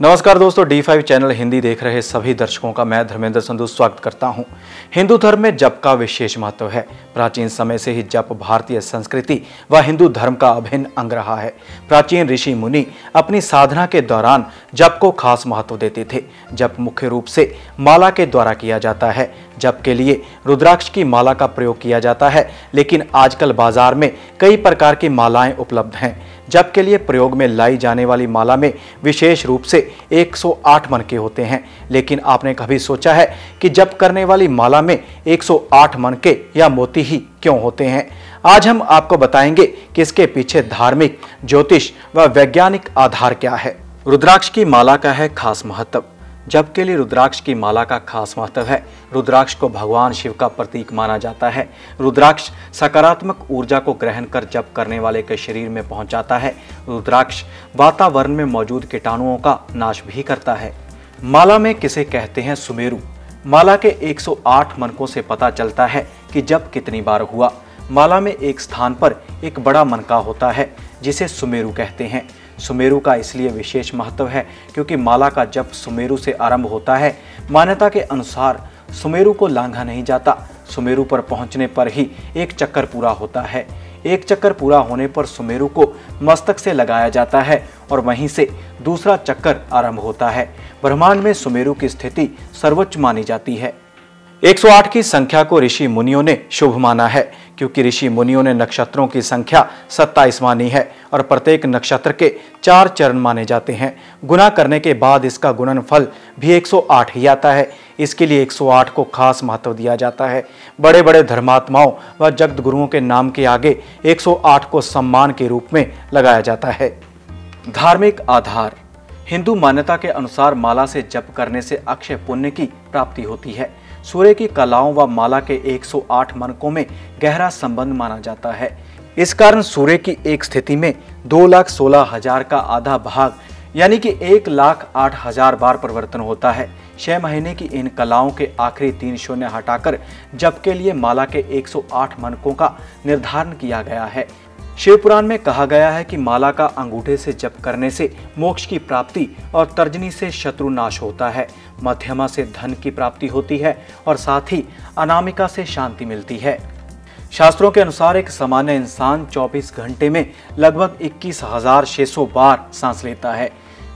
नमस्कार दोस्तों D five channel Hindi देख रहे सभी दर्शकों का मैं धर्मेंद्र संधु स्वागत करता हूँ। हिंदू धर्म में जप का विशेष महत्व है। प्राचीन समय से ही जप भारतीय संस्कृति व हिंदू धर्म का अभिन्न अंग रहा है। प्राचीन ऋषि मुनि अपनी साधना के दौरान जप को खास महत्व देते थे। जप मुख्य रूप से माला के द्वारा किया जाता है। जप के लिए रुद्राक्ष की माला का प्रयोग किया जाता है, लेकिन आजकल बाज़ार में कई प्रकार की मालाएँ उपलब्ध हैं। जप के लिए प्रयोग में लाई जाने वाली माला में विशेष रूप से 108 मन के होते हैं। लेकिन आपने कभी सोचा है कि जप करने वाली माला में 108 मन के या मोती ही क्यों होते हैं? आज हम आपको बताएँगे कि इसके पीछे धार्मिक, ज्योतिष व वैज्ञानिक आधार क्या है। रुद्राक्ष की माला का है खास महत्व। जप के लिए रुद्राक्ष की माला का खास महत्व है। रुद्राक्ष को भगवान शिव का प्रतीक माना जाता है। रुद्राक्ष सकारात्मक ऊर्जा को ग्रहण कर जप करने वाले के शरीर में पहुंचाता है। रुद्राक्ष वातावरण में मौजूद कीटाणुओं का नाश भी करता है। माला में किसे कहते हैं सुमेरु? माला के 108 मनकों से पता चलता है कि जप कितनी बार हुआ। माला में एक स्थान पर एक बड़ा मनका होता है, जिसे सुमेरु कहते हैं। सुमेरु का इसलिए विशेष महत्व है क्योंकि माला का जप सुमेरु से आरंभ होता है। मान्यता के अनुसार सुमेरु को लांघा नहीं जाता। सुमेरु पर पहुँचने पर ही एक चक्कर पूरा होता है। एक चक्कर पूरा होने पर सुमेरु को मस्तक से लगाया जाता है और वहीं से दूसरा चक्कर आरंभ होता है। ब्रह्मांड में सुमेरु की स्थिति सर्वोच्च मानी जाती है। 108 की संख्या को ऋषि मुनियों ने शुभ माना है, क्योंकि ऋषि मुनियों ने नक्षत्रों की संख्या 27 मानी है और प्रत्येक नक्षत्र के चार चरण माने जाते हैं। गुना करने के बाद इसका गुणन फल भी 108 ही आता है। इसके लिए 108 को खास महत्व दिया जाता है। बड़े बड़े धर्मात्माओं व जगत गुरुओं के नाम के आगे 108 को सम्मान के रूप में लगाया जाता है। धार्मिक आधार, हिंदू मान्यता के अनुसार माला से जप करने से अक्षय पुण्य की प्राप्ति होती है। सूर्य की कलाओं व माला के 108 मनकों में गहरा संबंध माना जाता है। इस कारण सूर्य की एक स्थिति में दो लाख सोलह हज़ार का आधा भाग, यानी कि एक लाख आठ हज़ार बार परिवर्तन होता है। छह महीने की इन कलाओं के आखिरी तीन शून्य हटाकर जप के लिए माला के 108 मनकों का निर्धारण किया गया है। शिव पुराण में कहा गया है कि माला का अंगूठे से जप करने से मोक्ष की प्राप्ति और तर्जनी से शत्रु नाश होता है। मध्यमा से धन की प्राप्ति होती है और साथ ही अनामिका से शांति मिलती है। शास्त्रों के अनुसार एक सामान्य इंसान 24 घंटे में लगभग इक्कीस हज़ार बार सांस लेता है।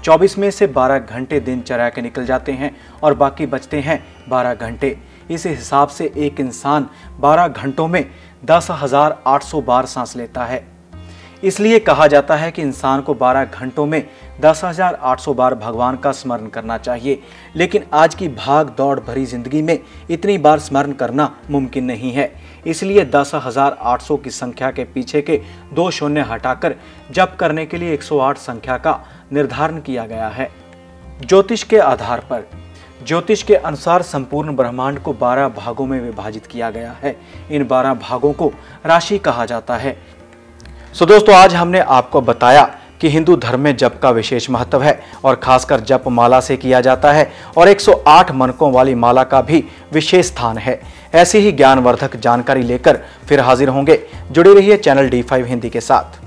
24 में से 12 घंटे दिनचर्या के निकल जाते हैं और बाकी बचते हैं 12 घंटे। इस हिसाब से एक इंसान 12 घंटों में दस हज़ार आठ सौ बार सांस लेता है। इसलिए कहा जाता है कि इंसान को 12 घंटों में 10,800 बार भगवान का स्मरण करना चाहिए। लेकिन आज की भाग दौड़ भरी ज़िंदगी में इतनी बार स्मरण करना मुमकिन नहीं है। इसलिए 10,800 की संख्या के पीछे के दो शून्य हटाकर जप करने के लिए 108 संख्या का निर्धारण किया गया है। ज्योतिष के आधार पर ज्योतिष के अनुसार संपूर्ण ब्रह्मांड को 12 भागों में विभाजित किया गया है। इन 12 भागों को राशि कहा जाता है। सो दोस्तों, आज हमने आपको बताया कि हिंदू धर्म में जप का विशेष महत्व है और खासकर जप माला से किया जाता है और 108 मनकों वाली माला का भी विशेष स्थान है। ऐसी ही ज्ञानवर्धक जानकारी लेकर फिर हाजिर होंगे। जुड़े रहिए चैनल डी हिंदी के साथ।